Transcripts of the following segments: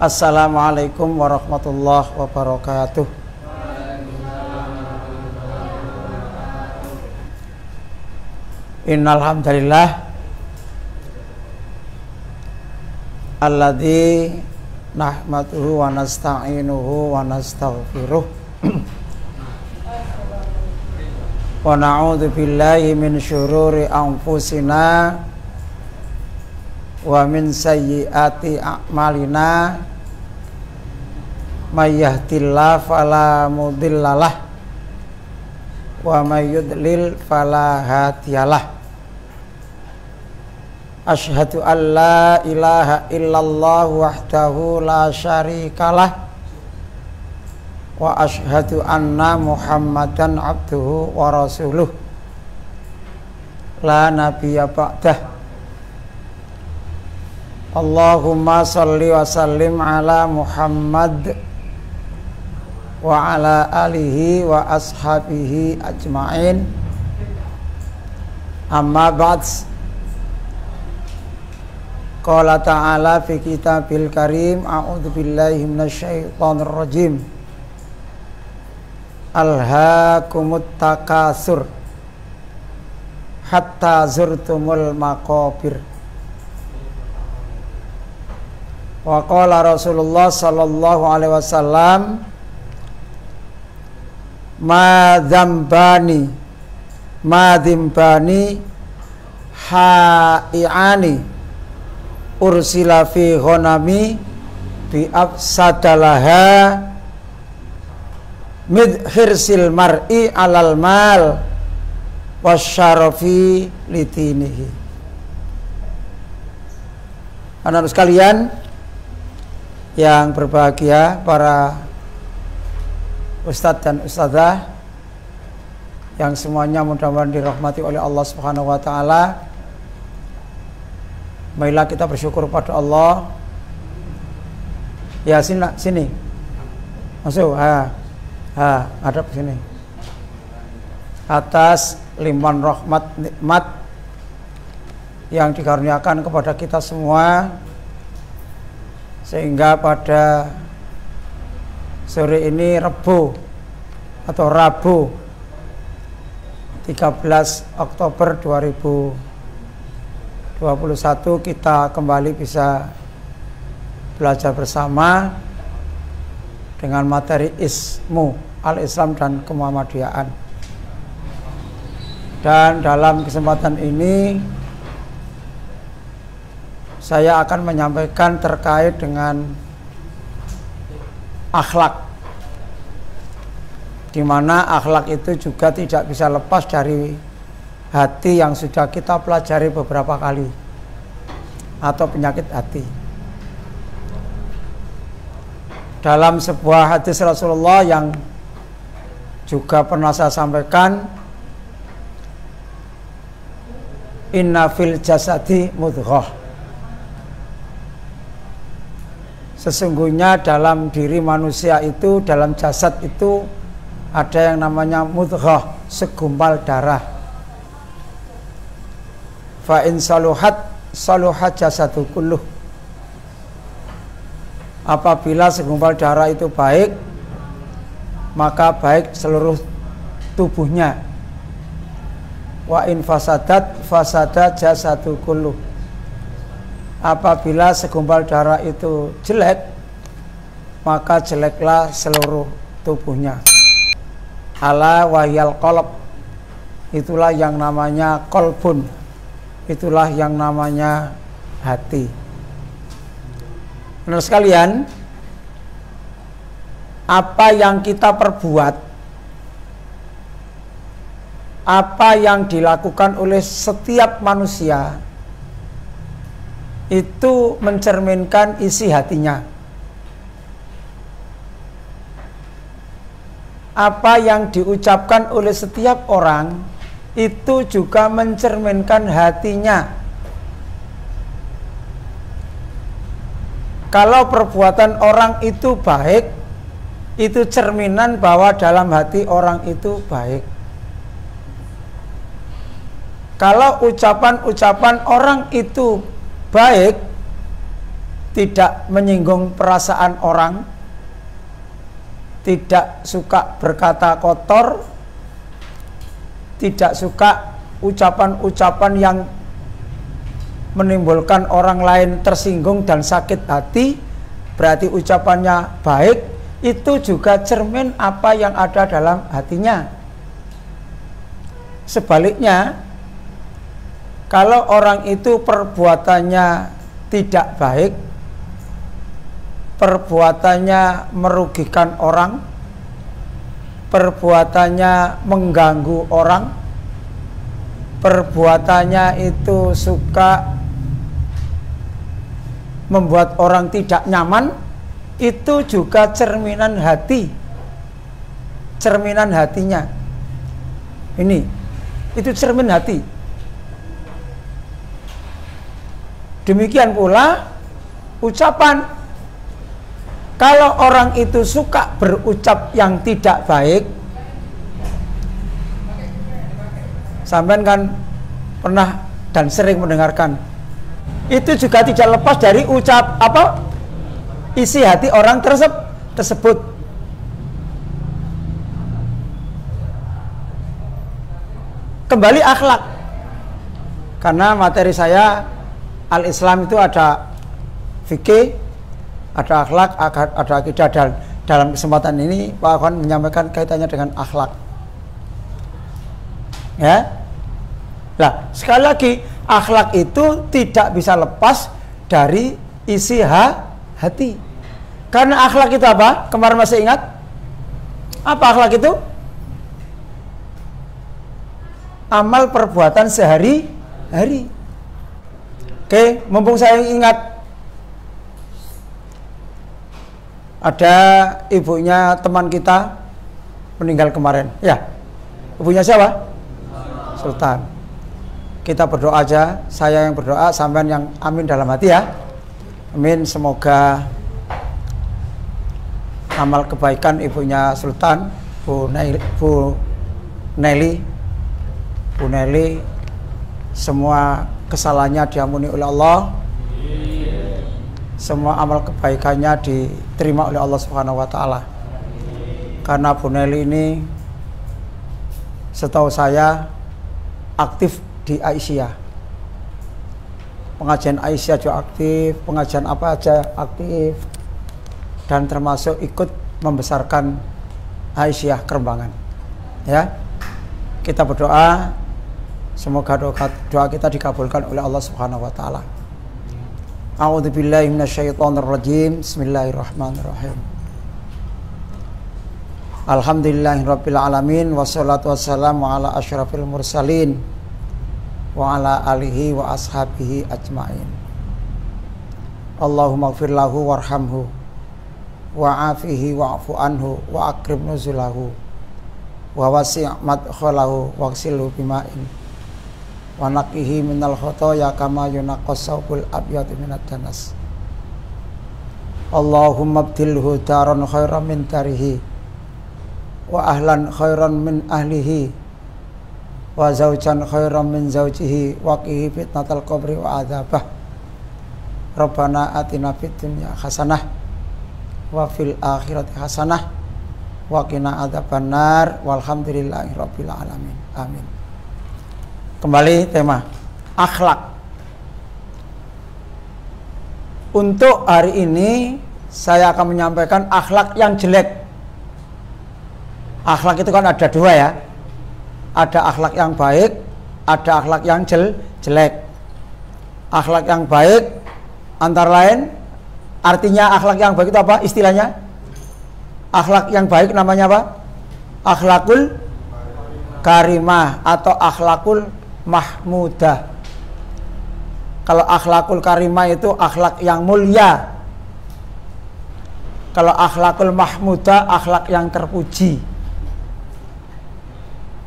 Assalamualaikum warahmatullahi wabarakatuh. Innal hamdalillah alladzi nahmaduhu wa nasta'inuhu wa nastaghfiruh wa na'udzu billahi min syururi anfusina wa min sayyiati a'malina. May yahdihillahu fala mudhillalah wa may yudlil fala hadiyalah. Ashhadu an la ilaha illallah wahdahu la syarikalah wa ashhadu anna muhammadan abduhu wa rasuluh. La nabiyya ba'dah. Allahumma salli wa sallim ala Muhammad wa ala alihi wa ashabihi ajmain. Amma ba'd. Qala ta'ala fi kitabil karim A'udhu billahi minasyaitonir rajim Alhaakumut takasur. Hatta zurtumul maqabir. Wa qala Rasulullah sallallahu alaihi wasallam Ma dhambani Ma dhimbani Ha'i'ani ursila fi ghanami bi afsadalaha mid hirsil mar'i alal mal wasyarafi litinihi anak sekalian yang berbahagia para ustadz dan ustadzah yang semuanya mudah-mudahan dirahmati oleh Allah Subhanahu wa taala Marilah kita bersyukur pada Allah. Ya sini, sini. Masuk, ha. Ha, hadap sini. Atas limpahan rahmat nikmat yang dikaruniakan kepada kita semua sehingga pada sore ini Rebu atau Rabu 13 Oktober 2000 21 kita kembali bisa belajar bersama dengan materi ismu al-Islam dan kemuhammadiyaan. Dan dalam kesempatan ini saya akan menyampaikan terkait dengan akhlak di mana akhlak itu juga tidak bisa lepas dari hati yang sudah kita pelajari beberapa kali atau penyakit hati. Dalam sebuah hadis Rasulullah yang juga pernah saya sampaikan Inna fil jasadi mudghah. Sesungguhnya dalam diri manusia itu Dalam jasad itu Ada yang namanya mudghah Segumpal darah. Fa in saluhat saluhat jasadu kulluh apabila segumpal darah itu baik maka baik seluruh tubuhnya. Wa in fasadat fasada jasadu kulluh apabila segumpal darah itu jelek maka jeleklah seluruh tubuhnya. Ala wahyal kolab itulah yang namanya kolbun. Itulah yang namanya hati. Menurut sekalian, apa yang kita perbuat, apa yang dilakukan oleh setiap manusia, itu mencerminkan isi hatinya. Apa yang diucapkan oleh setiap orang itu juga mencerminkan hatinya. Kalau perbuatan orang itu baik, itu cerminan bahwa dalam hati orang itu baik. kalau ucapan-ucapan orang itu baik, tidak menyinggung perasaan orang, tidak suka berkata kotor, tidak suka ucapan-ucapan yang menimbulkan orang lain tersinggung dan sakit hati, berarti ucapannya baik, itu juga cermin apa yang ada dalam hatinya. Sebaliknya, kalau orang itu perbuatannya tidak baik, perbuatannya merugikan orang, perbuatannya mengganggu orang, perbuatannya itu suka membuat orang tidak nyaman, itu juga cerminan hati. Cerminan hatinya. Ini, itu cermin hati. Demikian pula ucapan kalau orang itu suka berucap yang tidak baik, sampean kan pernah dan sering mendengarkan. Itu juga tidak lepas dari ucap apa? Isi hati orang tersebut. Kembali akhlak. Karena materi saya al-Islam itu ada fikih, ada akhlak, ada akidah dan dalam kesempatan ini Pak Akan menyampaikan kaitannya dengan akhlak. Ya. Nah, sekali lagi akhlak itu tidak bisa lepas dari isi ha, hati. Karena akhlak itu apa? Kemarin masih ingat? Apa akhlak itu? Amal perbuatan sehari-hari. Oke, mumpung saya ingat ada ibunya teman kita meninggal kemarin. Ya, ibunya siapa? Sultan. Kita berdoa aja, saya yang berdoa, sampean yang amin dalam hati ya. Amin, semoga amal kebaikan ibunya Sultan, Bu Nelly, Bu Nelly, Bu Nelly, semua kesalahannya diampuni oleh Allah semua amal kebaikannya diterima oleh Allah Subhanahu wa taala. Karena Bu Nelly ini setahu saya aktif di Aisyah. Pengajian Aisyah juga aktif, pengajian apa aja aktif dan termasuk ikut membesarkan Aisyah Kerembangan. Ya. Kita berdoa semoga doa, doa kita dikabulkan oleh Allah Subhanahu wa taala. A'udzu billahi minasyaitonir rajim. Bismillahirrahmanirrahim. Alhamdulillahirabbil alamin wassalatu wassalamu ala asyrafil mursalin wa ala alihi wa ashabihi ajmain. Allahumma ighfir lahu warhamhu wa afihi wa'fu anhu wa akrim nuzulahu wa wasi' madkhalahu waghsilhu bima'in wa naqihi minal khotoya kama yunaqqas sawbul abyad minad danas Allahumma daran khairan min darihi wa ahlan khairan min ahlihi wa zawjan khairan min zawjihi wa qihi fitnatal qabri wa adzabah Rabbana atina fid dunya hasanah wa fil akhirati hasanah wa qina adzabannar walhamdulillahi rabbil alamin amin Kembali tema akhlak. Untuk hari ini saya akan menyampaikan akhlak yang jelek. Akhlak itu kan ada dua ya. Ada akhlak yang baik, ada akhlak yang jel jelek. Akhlak yang baik antara lain artinya akhlak yang baik itu apa istilahnya? Akhlak yang baik namanya apa? Akhlakul karimah atau akhlakul mahmudah. Kalau akhlakul karimah itu akhlak yang mulia. Kalau akhlakul mahmudah akhlak yang terpuji.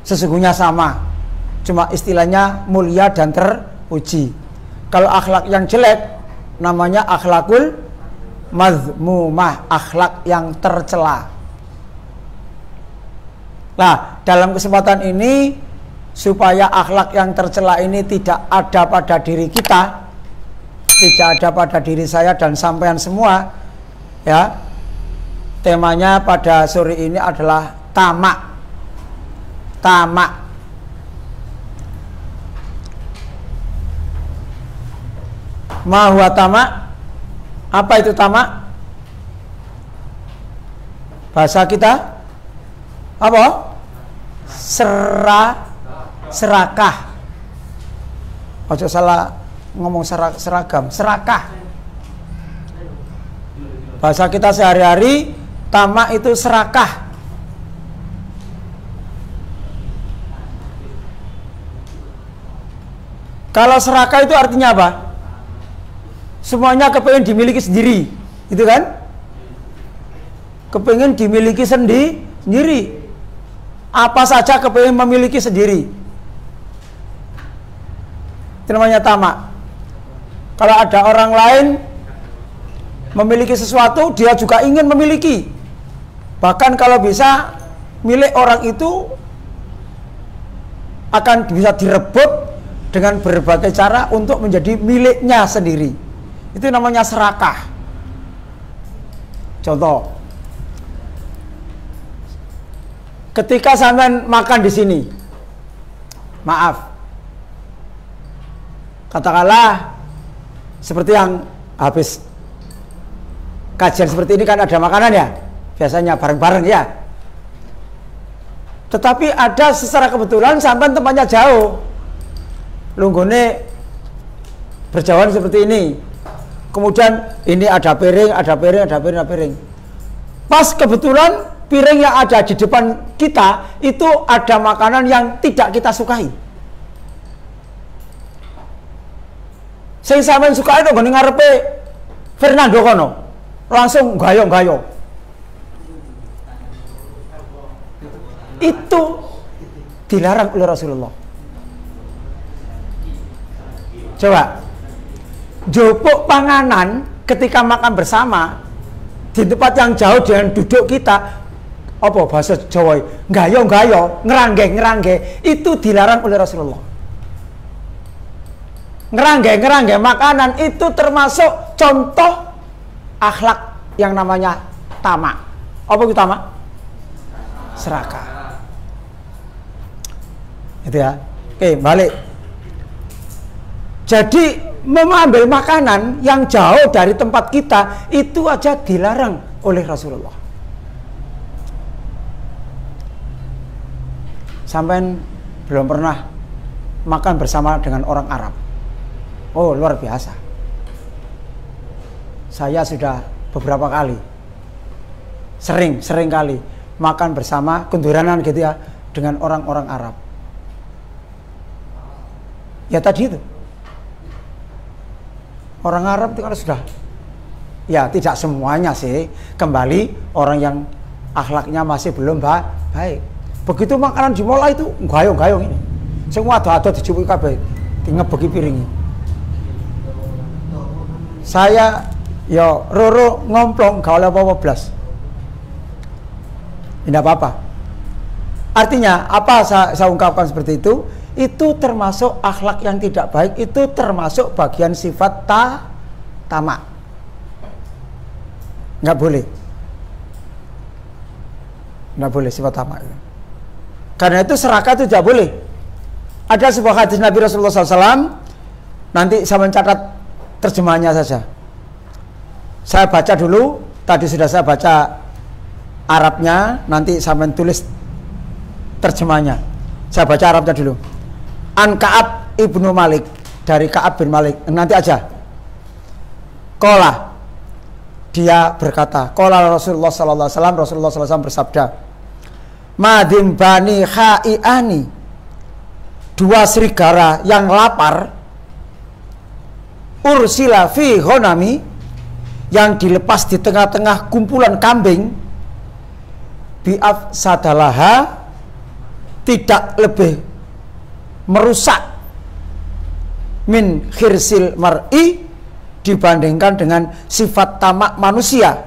Sesungguhnya sama. Cuma istilahnya mulia dan terpuji. Kalau akhlak yang jelek namanya akhlakul mazmumah, akhlak yang tercela. Nah, dalam kesempatan ini supaya akhlak yang tercela ini tidak ada pada diri kita tidak ada pada diri saya dan sampean semua ya temanya pada sore ini adalah tamak tamak mahwa tamak apa itu tamak bahasa kita? Apa? Serah serakah. Ojo salah ngomong serak, seragam. Serakah. Bahasa kita sehari-hari tamak itu serakah kalau serakah itu artinya apa semuanya kepengen dimiliki sendiri itu kan kepengen dimiliki sendi sendiri apa saja kepengen memiliki sendiri itu namanya tamak. Kalau ada orang lain memiliki sesuatu, dia juga ingin memiliki. Bahkan kalau bisa milik orang itu akan bisa direbut dengan berbagai cara untuk menjadi miliknya sendiri. Itu namanya serakah. Contoh, ketika sampean makan di sini, maaf, katakanlah seperti yang habis kajian seperti ini kan ada makanan ya biasanya bareng-bareng ya tetapi ada secara kebetulan sampai tempatnya jauh lunggone berjauhan seperti ini kemudian ini ada piring ada piring ada piring ada piring pas kebetulan piring yang ada di depan kita itu ada makanan yang tidak kita sukai Sing sampean suka itu gone ngarepe Fernando kono. Langsung gayo-gayo. Itu dilarang oleh Rasulullah. Coba. Jopok panganan ketika makan bersama di tempat yang jauh dengan duduk kita apa bahasa Jawa gayo-gayo, ngerangge-ngerangge itu dilarang oleh Rasulullah ngerangge-ngerangge makanan itu termasuk contoh akhlak yang namanya tamak. Apa itu tamak? Serakah. Itu ya. Oke, balik. Jadi mengambil makanan yang jauh dari tempat kita itu aja dilarang oleh Rasulullah. Sampai belum pernah makan bersama dengan orang Arab. Oh luar biasa. Saya sudah beberapa kali, sering, sering kali makan bersama kunduranan gitu ya dengan orang-orang Arab. Ya tadi itu. Orang Arab itu kalau sudah ya tidak semuanya sih. Kembali orang yang akhlaknya masih belum baik. Begitu makanan dimulai itu gayung-gayung ini. Semua ada-ada dicubuki kabeh, tinggal bagi piringnya saya ya roro ngomplong gak oleh apa-apa blas. Tidak apa-apa. Artinya apa saya, saya ungkapkan seperti itu itu termasuk akhlak yang tidak baik itu termasuk bagian sifat ta tamak nggak boleh nggak boleh sifat tamak karena itu serakah itu tidak boleh ada sebuah hadis Nabi Rasulullah SAW nanti saya mencatat terjemahannya saja. Saya baca dulu, tadi sudah saya baca Arabnya, nanti saya tulis terjemahnya. Saya baca Arabnya dulu. An Kaab ibnu Malik dari Kaab bin Malik. Nanti aja. Kola dia berkata, Kola Rasulullah Sallallahu Alaihi Wasallam Rasulullah Sallallahu bersabda, Madim bani khai'ani dua serigala yang lapar ursila fi honami yang dilepas di tengah-tengah kumpulan kambing biaf sadalaha tidak lebih merusak min khirsil mar'i dibandingkan dengan sifat tamak manusia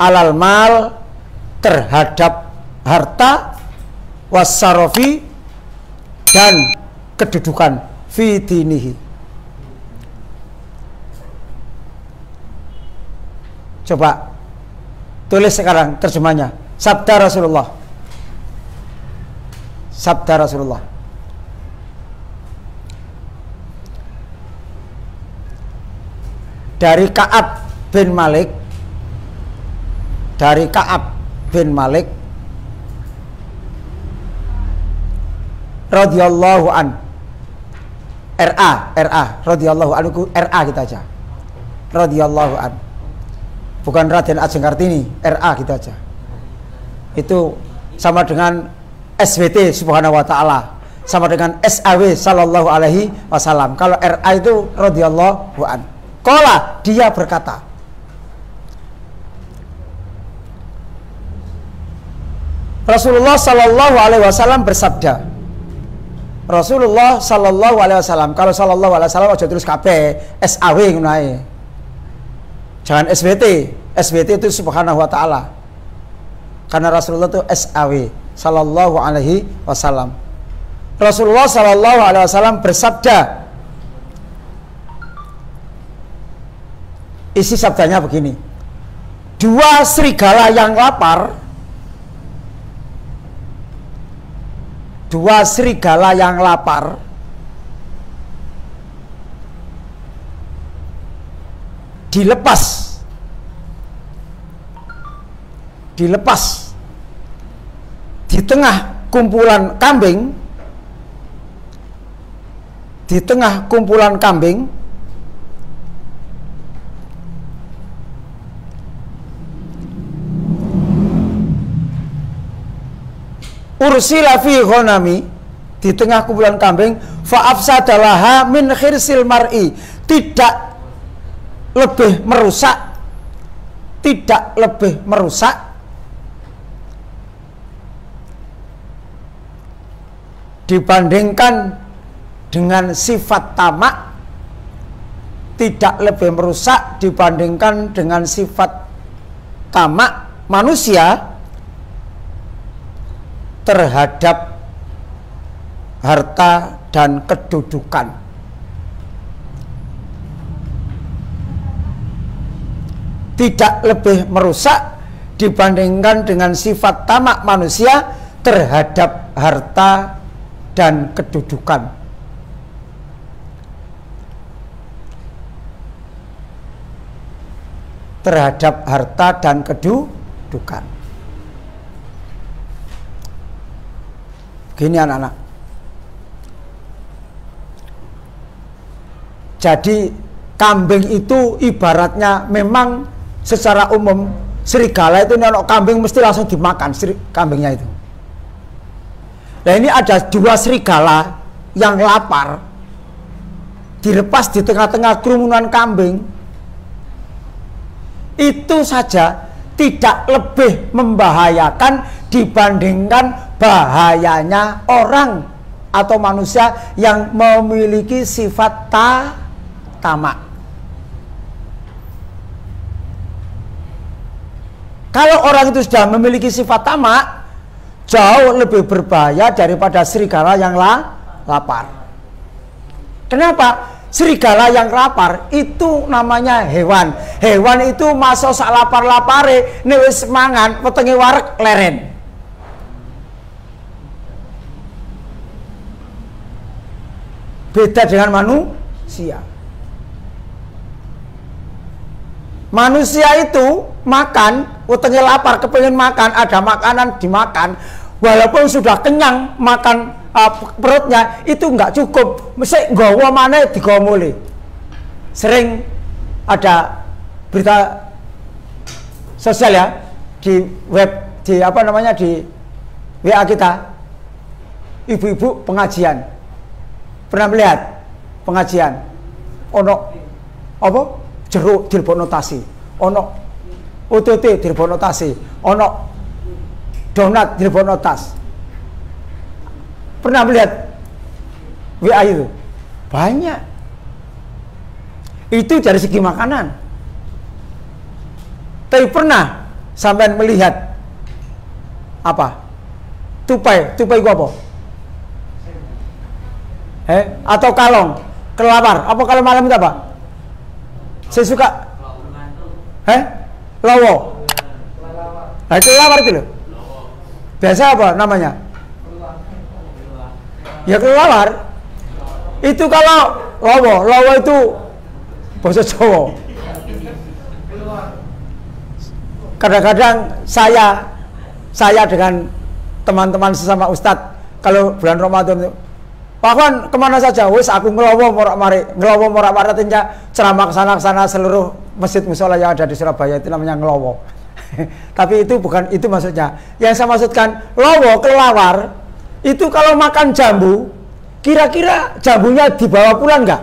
alal mal terhadap harta wasarofi dan kedudukan fitinihi. Coba tulis sekarang terjemahnya. Sabda Rasulullah. Sabda Rasulullah. Dari Ka'ab bin Malik. Dari Ka'ab bin Malik. Radhiyallahu an. RA RA radhiyallahu anhu RA kita aja. Radhiyallahu an. Bukan Raden Ajeng Kartini RA kita aja. Itu sama dengan SWT subhanahu wa ta'ala. Sama dengan SAW sallallahu alaihi wasallam. Kalau RA itu radhiyallahu an Kola dia berkata Rasulullah Sallallahu Alaihi Wasallam bersabda. Rasulullah Sallallahu Alaihi Wasallam. Kalau Sallallahu Alaihi Wasallam aja terus KB SAW ngono Jangan SBT. SBT itu Subhanahu Wa Taala. Karena Rasulullah itu SAW Sallallahu Alaihi Wasallam. Rasulullah Sallallahu Alaihi Wasallam bersabda. Isi sabdanya begini. Dua serigala yang lapar dua serigala yang lapar dilepas dilepas di tengah kumpulan kambing di tengah kumpulan kambing ursila fi ghanami di tengah kumpulan kambing fa'afsadalaha min khirsil mar'i. Tidak lebih merusak tidak lebih merusak. Dibandingkan dengan sifat tamak tidak lebih merusak dibandingkan dengan sifat tamak manusia terhadap harta dan kedudukan. Tidak lebih merusak dibandingkan dengan sifat tamak manusia terhadap harta dan kedudukan. Terhadap harta dan kedudukan. Gini anak-anak. Jadi kambing itu ibaratnya memang secara umum serigala itu kalau kambing mesti langsung dimakan seri, kambingnya itu. Nah ini ada dua serigala yang lapar dilepas di tengah-tengah kerumunan kambing itu saja tidak lebih membahayakan dibandingkan bahayanya orang atau manusia yang memiliki sifat ta tamak. Kalau orang itu sudah memiliki sifat tamak, jauh lebih berbahaya daripada serigala yang la, lapar. Kenapa? Serigala yang lapar itu namanya hewan. Hewan itu masuk sak lapar-lapare, wis mangan wetenge warek leren. Beda dengan manusia. Manusia itu makan, utangnya lapar, kepengen makan, ada makanan dimakan, walaupun sudah kenyang makan uh, perutnya itu nggak cukup, mesti gawa mana digawa mulai. Sering ada berita sosial ya di web di apa namanya di WA kita ibu-ibu pengajian Pernah melihat pengajian? Ono apa? Jeruk notasi Ono OTT notasi Ono donat notas Pernah melihat WA itu? Banyak. Itu dari segi makanan. Tapi pernah sampai melihat apa? Tupai, tupai gua apa? Eh, atau kalong, kelawar. Apa kalau malam itu apa? Saya suka. Eh? Lowo. Nah, kelawar itu loh. Biasa apa namanya? Ya kelawar. Itu kalau lowo, lowo itu bahasa Jawa. Kadang-kadang saya saya dengan teman-teman sesama ustadz kalau bulan Ramadan itu Pak ke mana saja? Wis aku ngelowo morak mari, ngelowo morak mari ceramah ke sana sana seluruh masjid musola yang ada di Surabaya itu namanya ngelowo. Tapi itu bukan itu maksudnya. Yang saya maksudkan lowo kelawar itu kalau makan jambu kira-kira jambunya dibawa pulang nggak?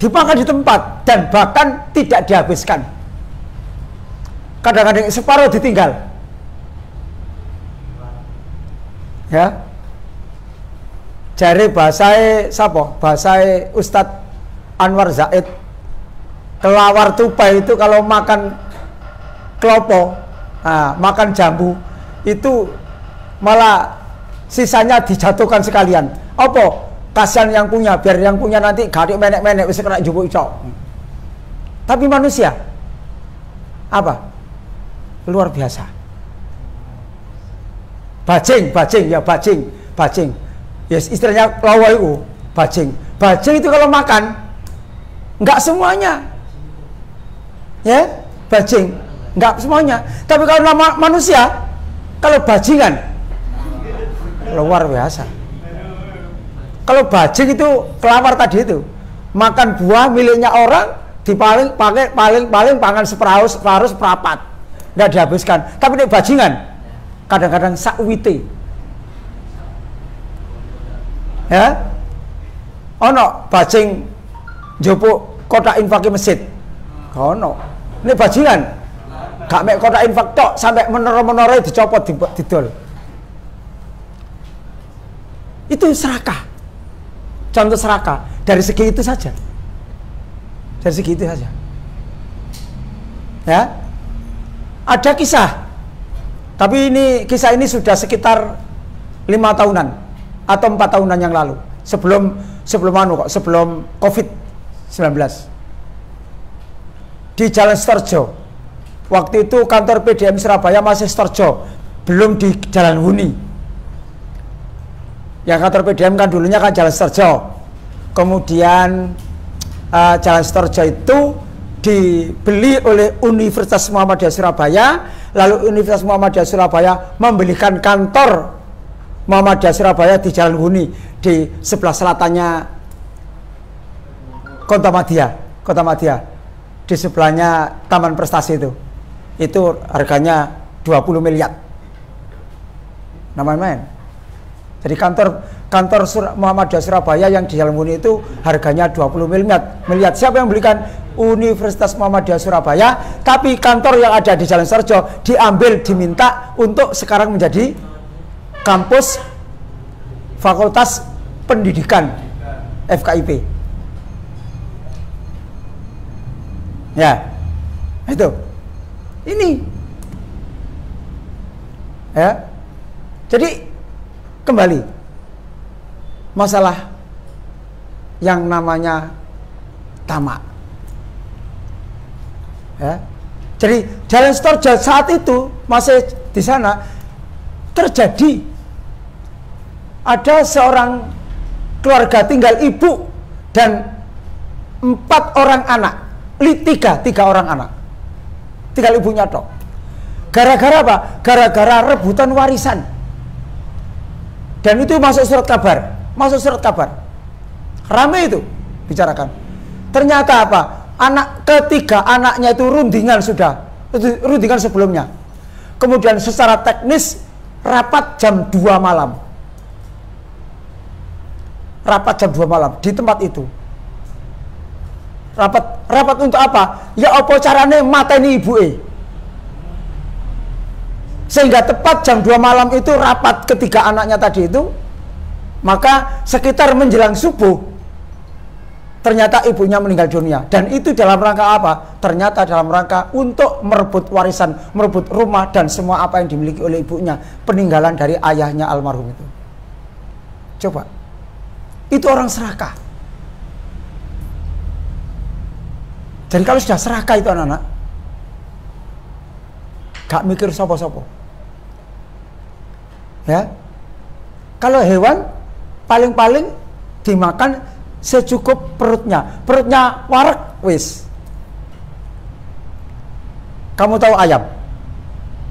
Dimakan di tempat dan bahkan tidak dihabiskan. Kadang-kadang separuh ditinggal. Ya, Jari bahasai siapa? Bahasai Ustadz Anwar Zaid. Kelawar tupai itu kalau makan kelopo, nah, makan jambu itu malah sisanya dijatuhkan sekalian. Apa? Kasihan yang punya, biar yang punya nanti gadik menek-menek bisa kena jubuk cok. Tapi manusia apa? Luar biasa. Bajing, bajing ya bajing, bajing Yes, istilahnya lawa itu bajing. Bajing itu kalau makan nggak semuanya. Ya, bajing nggak semuanya. Tapi kalau nama manusia, kalau bajingan luar biasa. Kalau bajing itu kelawar tadi itu makan buah miliknya orang dipaling pakai paling paling pangan separuh separuh seperapat nggak dihabiskan tapi ini bajingan kadang-kadang sakwite ya? Ono bajing jopo kotak infak masjid? Ono. Ini bajingan? Gak mek kotak infak tok sampai menara-menara dicopot didol. Itu serakah? Contoh serakah. Dari segi itu saja. Dari segi itu saja. Ya? Ada kisah. Tapi ini kisah ini sudah sekitar lima tahunan atau empat tahunan yang lalu. Sebelum sebelum anu kok sebelum covid 19 di Jalan Storjo. Waktu itu kantor PDM Surabaya masih Storjo. Belum di Jalan Huni. Yang kantor PDM kan dulunya kan Jalan Storjo. Kemudian uh, Jalan Storjo itu dibeli oleh Universitas Muhammadiyah Surabaya. Lalu Universitas Muhammadiyah Surabaya membelikan kantor Muhammadiyah Surabaya di Jalan Huni di sebelah selatannya Kota Madia, Kota Madia. Di sebelahnya Taman Prestasi itu. Itu harganya 20 miliar. Nama main. Jadi kantor kantor Sur Muhammadiyah Surabaya yang di Jalan Huni itu harganya 20 miliar. Miliar siapa yang belikan? Universitas Muhammadiyah Surabaya, tapi kantor yang ada di Jalan Serjo diambil diminta untuk sekarang menjadi kampus Fakultas Pendidikan FKIP. Ya, itu. Ini. Ya. Jadi kembali masalah yang namanya tamak. Ya. Jadi jalan store saat itu masih di sana terjadi ada seorang keluarga tinggal ibu dan empat orang anak, tiga, tiga orang anak, tinggal ibunya dok. Gara-gara apa? Gara-gara rebutan warisan. Dan itu masuk surat kabar, masuk surat kabar. Rame itu bicarakan. Ternyata apa? Anak ketiga anaknya itu rundingan sudah, rundingan sebelumnya. Kemudian secara teknis rapat jam 2 malam rapat jam 2 malam di tempat itu. Rapat rapat untuk apa? Ya apa carane mateni ibu e. Sehingga tepat jam 2 malam itu rapat ketiga anaknya tadi itu maka sekitar menjelang subuh ternyata ibunya meninggal dunia dan itu dalam rangka apa? Ternyata dalam rangka untuk merebut warisan, merebut rumah dan semua apa yang dimiliki oleh ibunya, peninggalan dari ayahnya almarhum itu. Coba. Itu orang serakah. Dan kalau sudah serakah itu anak-anak, gak mikir sopo-sopo. Ya, kalau hewan paling-paling dimakan secukup perutnya. Perutnya warak, wis. Kamu tahu ayam?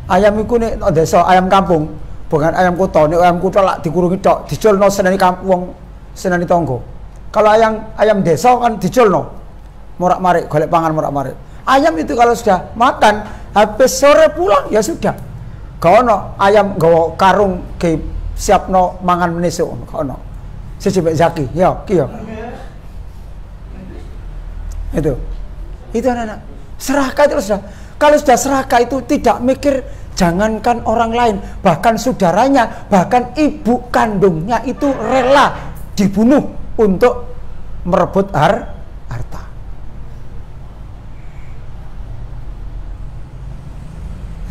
Ayam itu nih desa ayam kampung, bukan ayam kota. Nih ayam kota lah dikurungi tok, diculno senani kampung, senani tonggo. Kalau ayam ayam desa kan diculno, morak marik, golek pangan morak marik. Ayam itu kalau sudah makan, habis sore pulang ya sudah. Kau no ayam gawa karung ke siap no mangan menisuk kono siji zaki ya ki ya itu itu anak-anak serahkan itu sudah kalau sudah serahkan itu tidak mikir jangankan orang lain bahkan saudaranya bahkan ibu kandungnya itu rela dibunuh untuk merebut har harta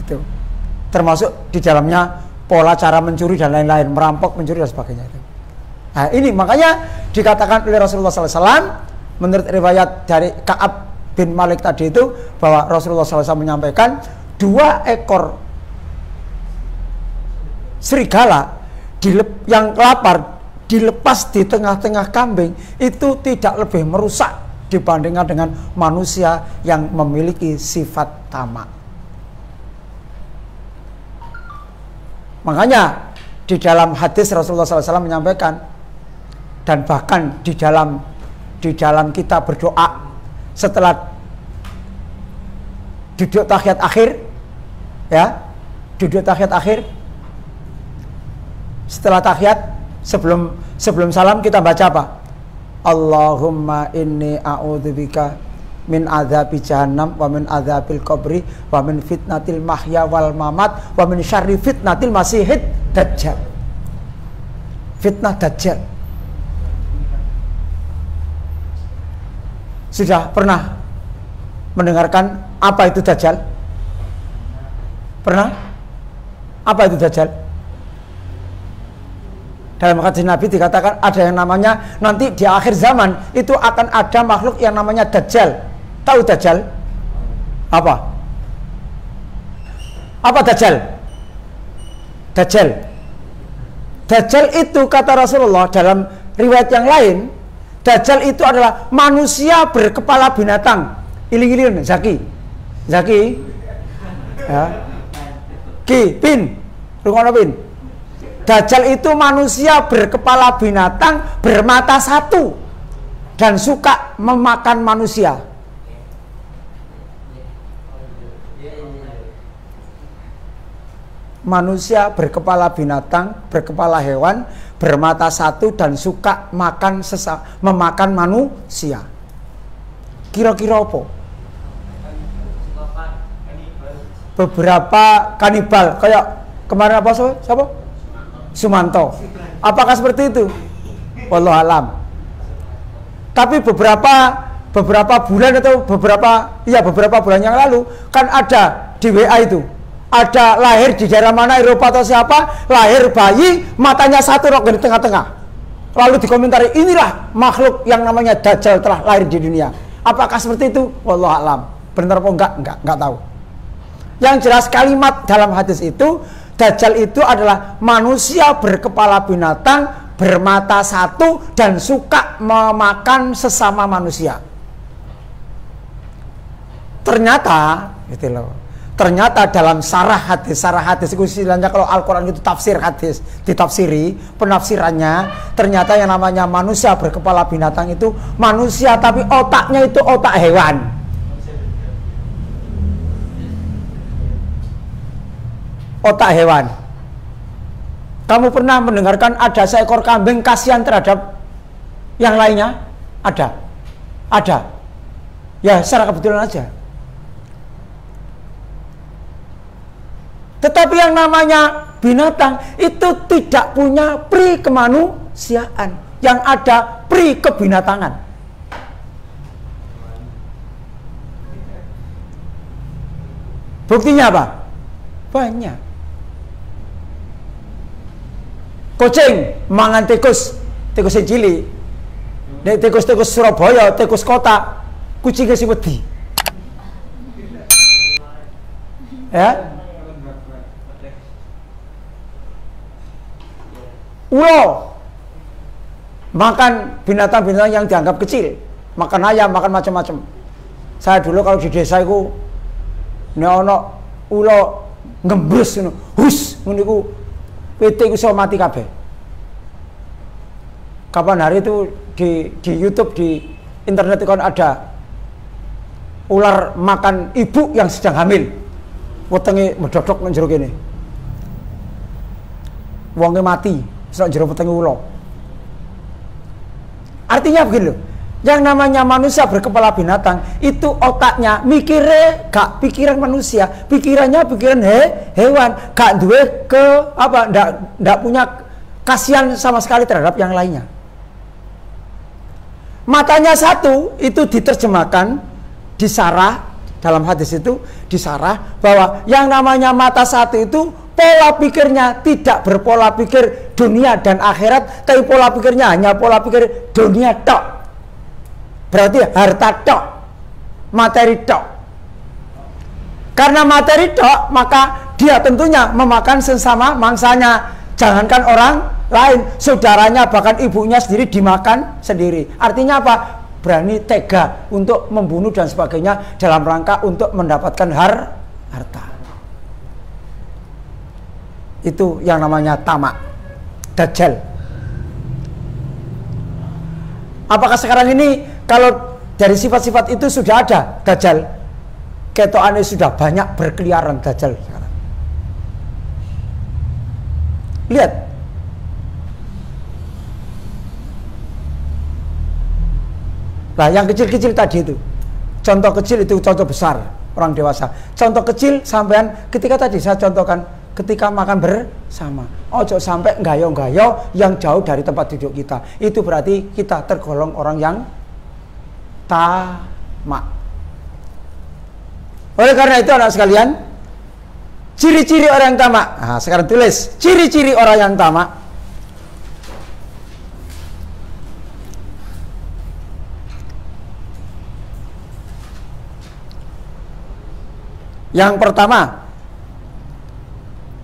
itu termasuk di dalamnya pola cara mencuri dan lain-lain, merampok, mencuri dan sebagainya itu. Nah, ini makanya dikatakan oleh Rasulullah SAW menurut riwayat dari Kaab bin Malik tadi itu bahwa Rasulullah SAW menyampaikan dua ekor serigala yang lapar dilepas di tengah-tengah kambing itu tidak lebih merusak dibandingkan dengan manusia yang memiliki sifat tamak. Makanya di dalam hadis Rasulullah SAW menyampaikan dan bahkan di dalam di dalam kita berdoa setelah duduk tahiyat akhir ya duduk tahiyat akhir setelah tahiyat sebelum sebelum salam kita baca apa? Allahumma inni a'udzubika min adzabi jahannam wa min adzabil qabri wa min fitnatil mahya wal mamat wa min syarri fitnatil masihid dajjal. Fitnah dajjal. Sudah pernah mendengarkan apa itu dajjal? Pernah? Apa itu dajjal dalam hadis Nabi dikatakan ada yang namanya nanti di akhir zaman itu akan ada makhluk yang namanya dajjal Tahu Dajjal? Apa? Apa Dajjal? Dajjal. Dajjal itu kata Rasulullah dalam riwayat yang lain, Dajjal itu adalah manusia berkepala binatang. Iling-iling Zaki. Zaki. Ya. Ki, pin. Pin. Dajjal itu manusia berkepala binatang bermata satu dan suka memakan manusia. manusia berkepala binatang, berkepala hewan, bermata satu dan suka makan sesa, memakan manusia. Kira-kira apa? Beberapa kanibal kayak kemarin apa so? Sumanto. Apakah seperti itu? Wallah alam. Tapi beberapa beberapa bulan atau beberapa iya beberapa bulan yang lalu kan ada di WA itu. Ada lahir di daerah mana Eropa atau siapa lahir bayi matanya satu rok di tengah-tengah. Lalu dikomentari inilah makhluk yang namanya Dajjal telah lahir di dunia. Apakah seperti itu? Wallah alam. Benar apa enggak? Enggak enggak tahu. Yang jelas kalimat dalam hadis itu Dajjal itu adalah manusia berkepala binatang bermata satu dan suka memakan sesama manusia. Ternyata gitu loh. Ternyata dalam sarah hadis sarah hadis itu istilahnya kalau Al-Quran itu tafsir hadis ditafsiri penafsirannya ternyata yang namanya manusia berkepala binatang itu manusia tapi otaknya itu otak hewan otak hewan kamu pernah mendengarkan ada seekor kambing kasihan terhadap yang lainnya ada ada ya secara kebetulan aja Tetapi yang namanya binatang itu tidak punya pri kemanusiaan. Yang ada pri kebinatangan. Buktinya apa? Banyak. Kucing mangan tikus tikus yang cilik Nek tikus-tikus Surabaya, tikus kota, kucingnya si wedi. Ya. Ulo makan binatang-binatang yang dianggap kecil, makan ayam, makan macam-macam. Saya dulu kalau di desa itu neono ulo ngembus hus ngono PT iku mati kabeh. Kapan hari itu di di YouTube di internet itu kan ada ular makan ibu yang sedang hamil. Wetenge medodok nang jero kene. Mati, sak jero wetenge ulo. Artinya begini loh, yang namanya manusia berkepala binatang itu otaknya mikirnya gak pikiran manusia, pikirannya pikiran he, hewan, gak duwe ke apa, ndak ndak punya kasihan sama sekali terhadap yang lainnya. Matanya satu itu diterjemahkan disarah dalam hadis itu disarah bahwa yang namanya mata satu itu pola pikirnya tidak berpola pikir dunia dan akhirat, tapi pola pikirnya hanya pola pikir dunia tok. Berarti harta tok, materi tok. Karena materi tok, maka dia tentunya memakan sesama mangsanya. Jangankan orang lain, saudaranya bahkan ibunya sendiri dimakan sendiri. Artinya apa? Berani tega untuk membunuh dan sebagainya dalam rangka untuk mendapatkan har harta itu yang namanya tamak dajjal apakah sekarang ini kalau dari sifat-sifat itu sudah ada dajjal ketoannya sudah banyak berkeliaran dajjal sekarang lihat Nah, yang kecil-kecil tadi itu. Contoh kecil itu contoh besar orang dewasa. Contoh kecil sampean ketika tadi saya contohkan ketika makan bersama. Ojo sampai gayo-gayo yang jauh dari tempat duduk kita. Itu berarti kita tergolong orang yang tamak. Oleh karena itu anak sekalian, ciri-ciri orang yang tamak. Nah, sekarang tulis ciri-ciri orang yang tamak. Yang pertama,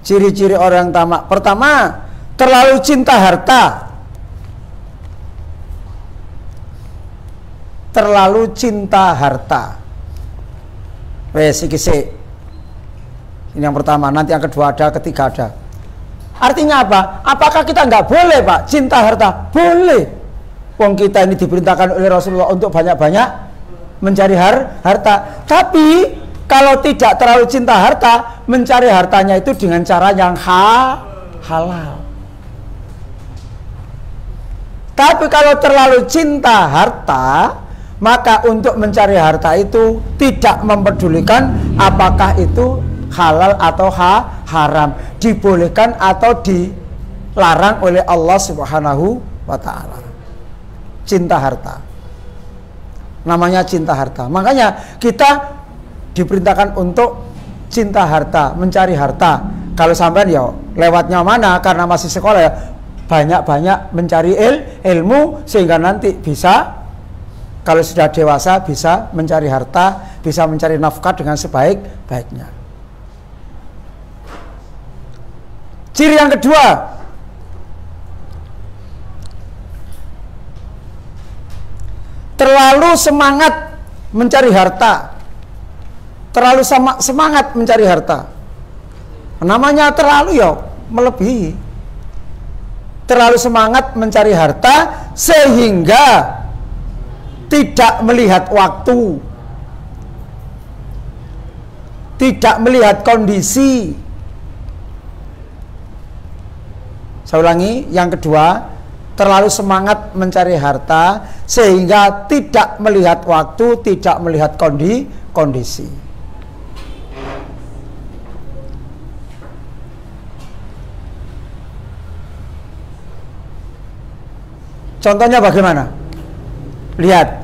Ciri-ciri orang tamak. Pertama, terlalu cinta harta. Terlalu cinta harta. Wes iki Ini yang pertama, nanti yang kedua ada, ketiga ada. Artinya apa? Apakah kita nggak boleh, Pak, cinta harta? Boleh. Wong kita ini diperintahkan oleh Rasulullah untuk banyak-banyak mencari har harta. Tapi kalau tidak terlalu cinta harta, mencari hartanya itu dengan cara yang ha halal. Tapi kalau terlalu cinta harta, maka untuk mencari harta itu tidak mempedulikan apakah itu halal atau ha haram, dibolehkan atau dilarang oleh Allah Subhanahu wa taala. Cinta harta. Namanya cinta harta. Makanya kita diperintahkan untuk cinta harta, mencari harta. Kalau sampai ya lewatnya mana karena masih sekolah ya banyak-banyak mencari il, ilmu sehingga nanti bisa kalau sudah dewasa bisa mencari harta, bisa mencari nafkah dengan sebaik-baiknya. Ciri yang kedua, terlalu semangat mencari harta terlalu sama, semangat mencari harta. Namanya terlalu ya melebihi. Terlalu semangat mencari harta sehingga tidak melihat waktu. Tidak melihat kondisi. Saya ulangi, yang kedua, terlalu semangat mencari harta sehingga tidak melihat waktu, tidak melihat kondi, kondisi. Contohnya bagaimana? Lihat,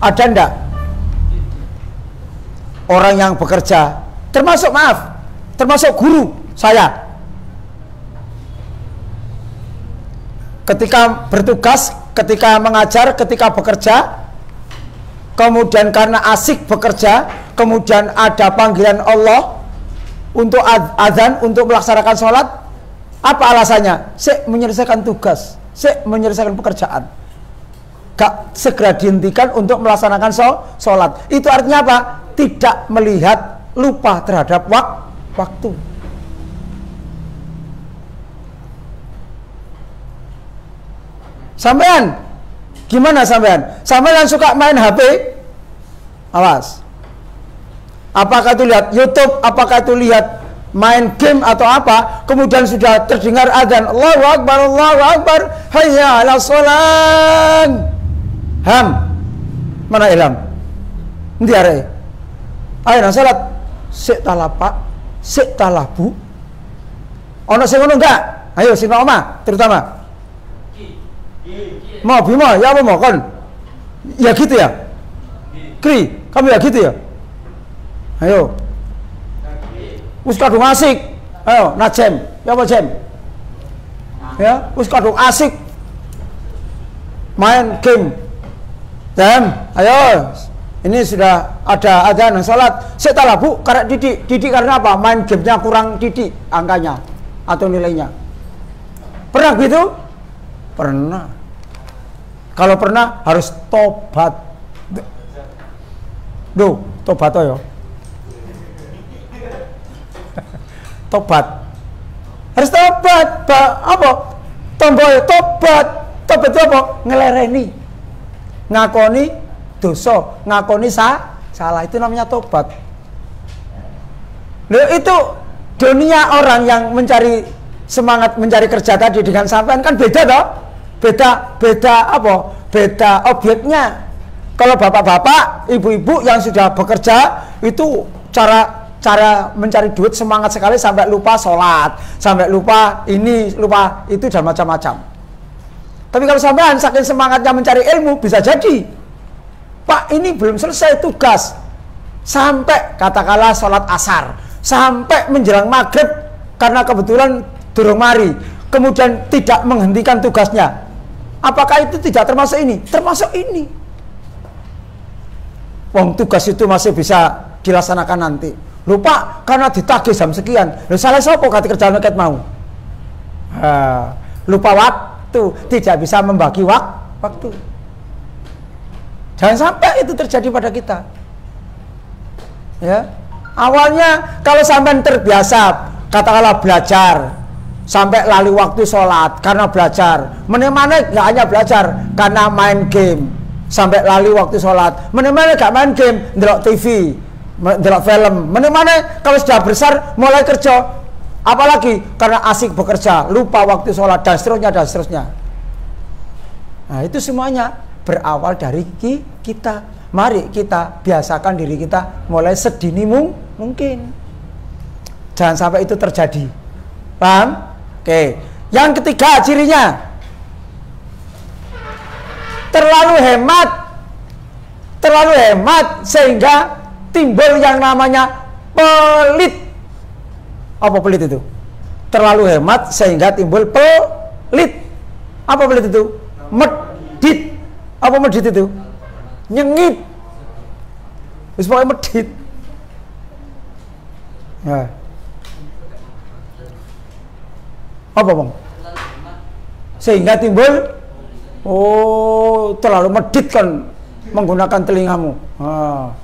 ada ndak orang yang bekerja, termasuk maaf, termasuk guru saya. ketika bertugas, ketika mengajar, ketika bekerja, kemudian karena asik bekerja, kemudian ada panggilan Allah untuk adzan, untuk melaksanakan sholat, apa alasannya? Sik menyelesaikan tugas, sik menyelesaikan pekerjaan. Gak segera dihentikan untuk melaksanakan sholat. Itu artinya apa? Tidak melihat lupa terhadap wak waktu. Sampean gimana sampean? Sampean suka main HP? Awas. Apakah itu lihat YouTube, apakah itu lihat main game atau apa, kemudian sudah terdengar adzan, Allahu Akbar, Allahu Akbar, hayya ala sholat. Ham. Mana ilham? Nanti ada. Ayo salat. Sik pak, sik bu. Ono sing ngono enggak? Ayo sing oma terutama. Mau bima ya apa mau kon? Ya gitu ya. Kri, kamu ya gitu ya. Ayo. Wis asik. Ayo, najem. Ya apa jem? Ya, wis asik. Main game. Jam, ayo. Ini sudah ada adzan salat. Setelah bu, karena didik. Didik karena apa? Main gamenya kurang didik angkanya atau nilainya. Pernah gitu? Pernah. Kalau pernah harus tobat. Duh, tobat ya. tobat. Harus tobat. Ba, apa? Tomboy tobat. Tobat apa? Ngelereni. Ngakoni dosa, ngakoni sa salah itu namanya tobat. Loh itu dunia orang yang mencari semangat mencari kerja tadi dengan sampean kan beda toh? Beda beda apa? Beda objeknya. Kalau bapak-bapak, ibu-ibu yang sudah bekerja itu cara cara mencari duit semangat sekali sampai lupa sholat, sampai lupa ini, lupa itu dan macam-macam. Tapi kalau sampean saking semangatnya mencari ilmu bisa jadi. Pak ini belum selesai tugas. Sampai katakanlah sholat asar. Sampai menjelang maghrib karena kebetulan durung mari. Kemudian tidak menghentikan tugasnya. Apakah itu tidak termasuk ini? Termasuk ini. Wong tugas itu masih bisa dilaksanakan nanti lupa karena ditagih jam sekian lu salah sopo kata kerjaan ket mau ha, lupa waktu tidak bisa membagi wak waktu. Jangan sampai itu terjadi pada kita. Ya. Awalnya kalau sampai terbiasa katakanlah belajar sampai lalu waktu sholat karena belajar. Mana-mana nggak hanya belajar karena main game sampai lalu waktu sholat. Mana-mana gak main game ndelok TV delok film. Mana-mana kalau sudah besar mulai kerja apalagi karena asik bekerja lupa waktu sholat dan seterusnya dan seterusnya. Nah itu semuanya berawal dari kita. Mari kita biasakan diri kita mulai sedini mung mungkin. Jangan sampai itu terjadi. Paham? Oke. Yang ketiga cirinya. Terlalu hemat. Terlalu hemat sehingga timbul yang namanya pelit. Apa pelit itu? Terlalu hemat sehingga timbul pelit. Apa pelit itu? Medit. Apa medit itu? Nyengit. Wis pokoknya medit. Ya. Apa, Bang? Sehingga timbul oh, terlalu medit kan menggunakan telingamu. Ah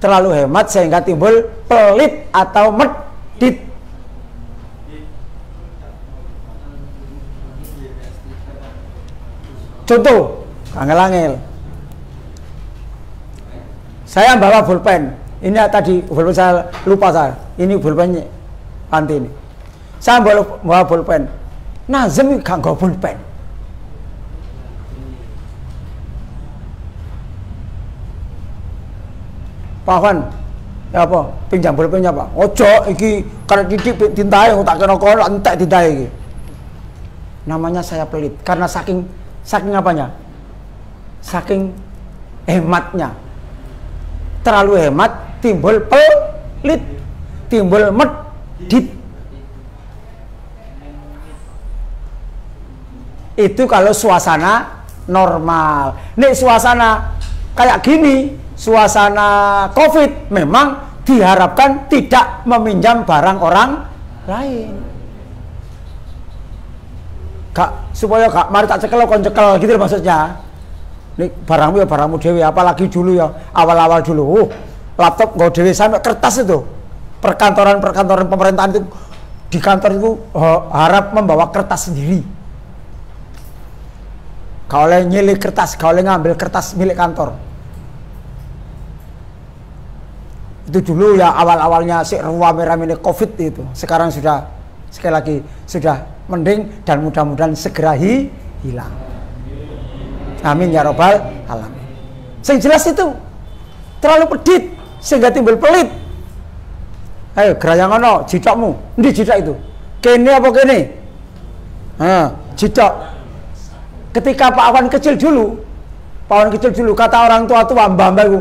terlalu hemat sehingga timbul pelit atau medit. Contoh, angel-angel. Saya bawa pulpen. Ini tadi pulpen saya lupa saya. Ini pulpennya anti ini. Saya bawa, bawa pulpen. Nazem gak pulpen. Pawan ya apa pinjam pulpennya Pak ojo iki karena titik tintai tak kena kau entek tintai iki namanya saya pelit karena saking saking apanya saking hematnya terlalu hemat timbul pelit timbul medit Itu kalau suasana normal. Nih suasana kayak gini, suasana Covid memang diharapkan tidak meminjam barang orang lain. Kak, supaya kak, mari tak cekel kon cekel gitu loh maksudnya. Nih barangmu ya barangmu dewi, apalagi dulu ya awal-awal dulu. Uh, laptop nggak dewi sampai kertas itu. Perkantoran-perkantoran pemerintahan itu di kantor itu uh, harap membawa kertas sendiri. Kau oleh nyilih kertas, kau oleh ngambil kertas milik kantor. Itu dulu ya awal-awalnya si ruang merah covid itu. Sekarang sudah sekali lagi sudah mending dan mudah-mudahan segera hi, hilang. Amin ya robbal alamin. Sing jelas itu terlalu pedit sehingga timbul pelit. Ayo gerayang ono jicokmu. Endi jicok itu? Kene apa kene? Nah, jicok. Ketika Pak Awan kecil dulu, Pak Awan kecil dulu kata orang tua tua mbak-mbak itu,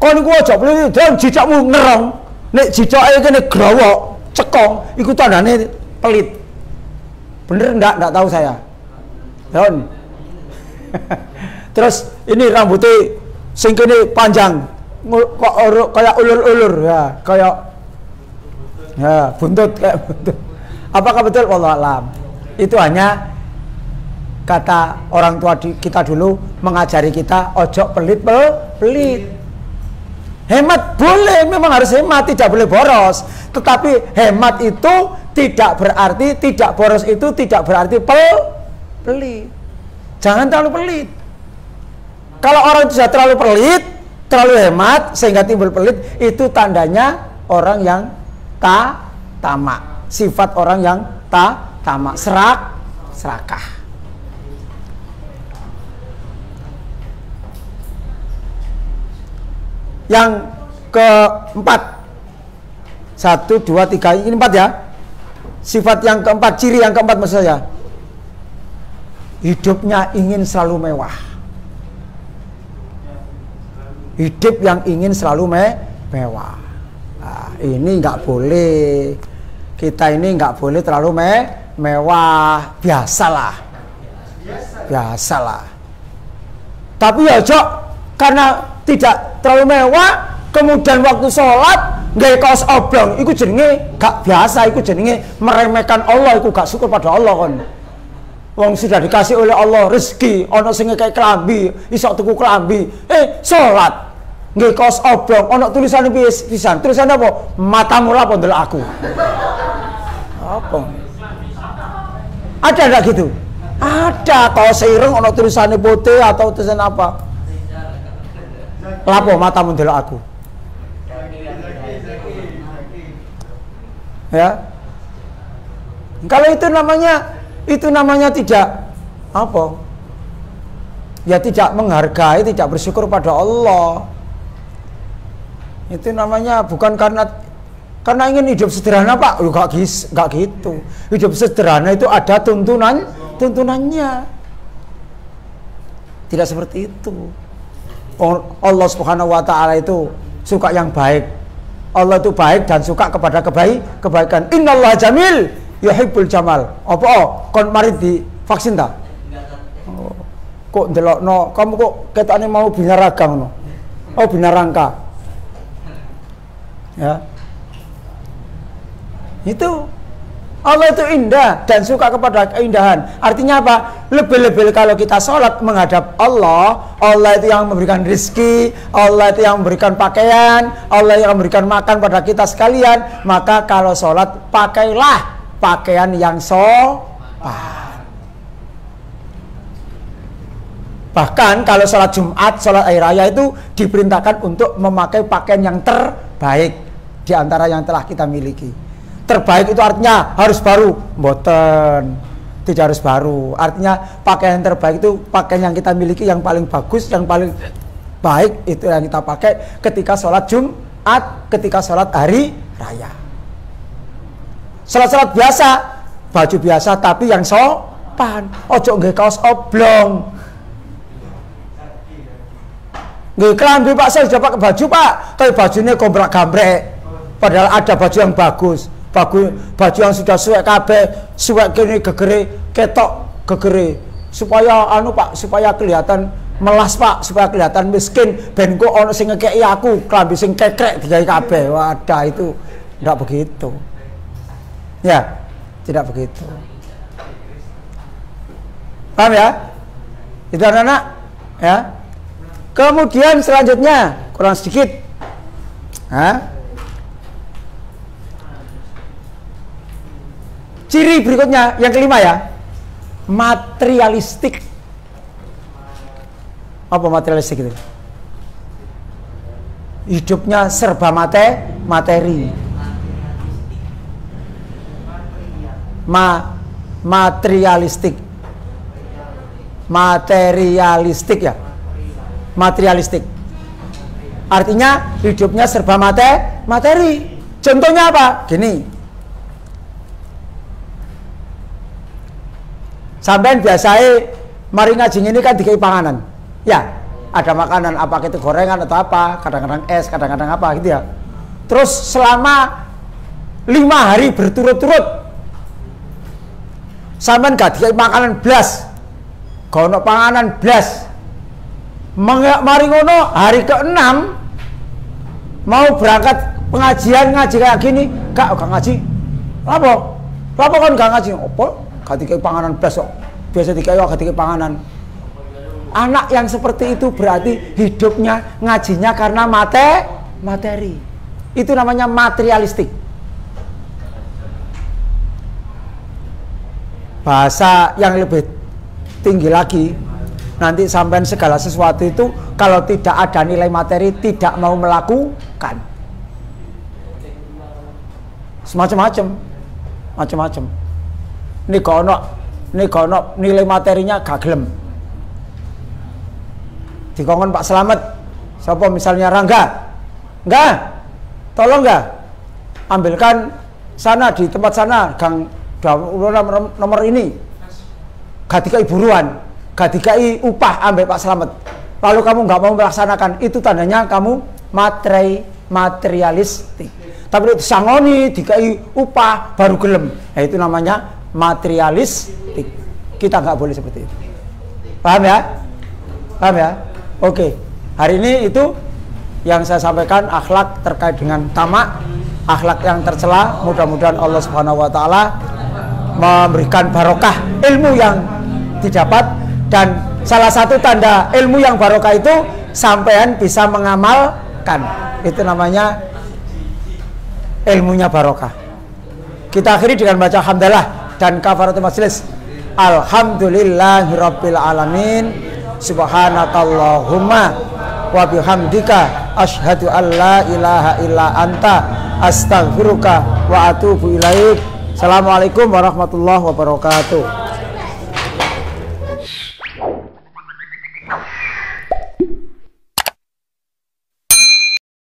kau niku aja beli dan jicokmu ngerong. Nek jicoke kene growok, cekong, iku tandane pelit. Bener enggak? Enggak tahu saya. Don. Terus ini rambutnya sing kene panjang, kok kayak ulur-ulur ya, kayak Ya, buntut kayak buntut. Apakah betul Allah alam? Itu hanya kata orang tua kita dulu mengajari kita ojo pelit pelit. Hemat boleh, memang harus hemat, tidak boleh boros. Tetapi hemat itu tidak berarti tidak boros itu tidak berarti pel pelit. Jangan terlalu pelit. Kalau orang sudah terlalu pelit, terlalu hemat sehingga timbul pelit, itu tandanya orang yang ta tamak sifat orang yang ta tamak serak serakah yang keempat. Satu dua tiga. Ini empat ya. Sifat yang keempat ciri yang keempat maksud saya. Hidupnya ingin selalu mewah. Hidup yang ingin selalu me mewah. Nah, ini nggak boleh. Kita ini nggak boleh terlalu me mewah, biasalah. Biasalah. Tapi ya cok, karena tidak terlalu mewah, kemudian waktu sholat nggak kaos oblong, itu jenenge gak biasa, itu jenenge meremehkan Allah, itu gak syukur pada Allah kan. Wong sudah dikasih oleh Allah rezeki, ono sing kayak kelambi, isok tuku kelambi, eh sholat. Nggih kaos oblong. Ana tulisan pisan. Tulisan apa? Matamu lapo ndelok aku. Apa? Ada enggak gitu? Ada. Kaos ireng ana tulisannya putih atau tulisan apa lapo matamu ndelok aku ya kalau itu namanya itu namanya tidak apa ya tidak menghargai tidak bersyukur pada Allah itu namanya bukan karena karena ingin hidup sederhana pak, lu gak, gis, gak gitu. Hidup sederhana itu ada tuntunan, tuntunannya. Tidak seperti itu. Allah Subhanahu Wa Taala itu suka yang baik. Allah itu baik dan suka kepada kebaik, kebaikan. Innallah jamil, yuhibbul jamal. Apa? Oh, kon mari di vaksin tak? Oh, kok delok no, kamu kok ketane mau binaragang no? Oh binarangka ya itu Allah itu indah dan suka kepada keindahan. Artinya apa? Lebih-lebih kalau kita sholat menghadap Allah, Allah itu yang memberikan rizki, Allah itu yang memberikan pakaian, Allah yang memberikan makan pada kita sekalian. Maka kalau sholat pakailah pakaian yang sopan. Bahkan kalau sholat Jumat, sholat air raya itu diperintahkan untuk memakai pakaian yang terbaik di antara yang telah kita miliki. Terbaik itu artinya harus baru, boten. Tidak harus baru. Artinya pakaian yang terbaik itu pakaian yang kita miliki yang paling bagus, yang paling baik itu yang kita pakai ketika sholat Jumat, ketika sholat hari raya. Sholat-sholat biasa, baju biasa tapi yang sopan. Ojo nggak kaos oblong. Nggak kelambi Pak, saya sudah pakai baju Pak, tapi bajunya kombrak gambrek padahal ada baju yang bagus baju baju yang sudah suwek kabeh suwek kini gegere ketok gegere supaya anu Pak, supaya kelihatan melas Pak, supaya kelihatan miskin. Ben kok ono sing ngekeki aku klambi sing kekrek digawe kabeh. Wadah itu tidak begitu. Ya, tidak begitu. Paham ya? Itu anak-anak ya. Kemudian selanjutnya kurang sedikit. Hah? Ciri berikutnya yang kelima ya, materialistik. Apa materialistik itu? Hidupnya serba mate, materi. Ma materialistik. Materialistik ya. Materialistik. Artinya hidupnya serba mate, materi. Contohnya apa? Gini, Sampai biasanya mari ngaji ini kan dikai panganan. Ya, ada makanan apa itu gorengan atau apa, kadang-kadang es, kadang-kadang apa gitu ya. Terus selama lima hari berturut-turut sampean gak dikai makanan blas. Gono panganan blas. Mari ngono hari ke-6 mau berangkat pengajian ngaji kayak gini, kak gak ngaji. Apa? Apa kan gak ngaji? Apa? Ketika panganan besok biasa dikai ketika panganan anak yang seperti itu berarti hidupnya ngajinya karena mate materi. Itu namanya materialistik. Bahasa yang lebih tinggi lagi nanti sampai segala sesuatu itu kalau tidak ada nilai materi tidak mau melakukan. Semacam-macam. Macam-macam ini kono ini kono nilai materinya gak gelem dikongkon Pak Selamat siapa misalnya Rangga? Enggak. Tolong enggak? Ambilkan sana di tempat sana gang nomor, nomor ini. Gak dikai buruan. Gak dikai upah ambil Pak Selamat lalu kamu nggak mau melaksanakan. Itu tandanya kamu materi materialistik. Tapi sangoni dikai upah baru gelem. Nah, itu namanya materialistik. Kita nggak boleh seperti itu. Paham ya? Paham ya? Oke. Hari ini itu yang saya sampaikan akhlak terkait dengan tamak, akhlak yang tercela. Mudah-mudahan Allah Subhanahu wa taala memberikan barokah ilmu yang didapat dan salah satu tanda ilmu yang barokah itu sampean bisa mengamalkan. Itu namanya ilmunya barokah. Kita akhiri dengan baca hamdalah dan kafaratul majlis. Alhamdulillahirabbil alamin subhanakallahumma wa bihamdika asyhadu an la ilaha illa anta astaghfiruka wa atubu ilaik. Assalamualaikum warahmatullahi wabarakatuh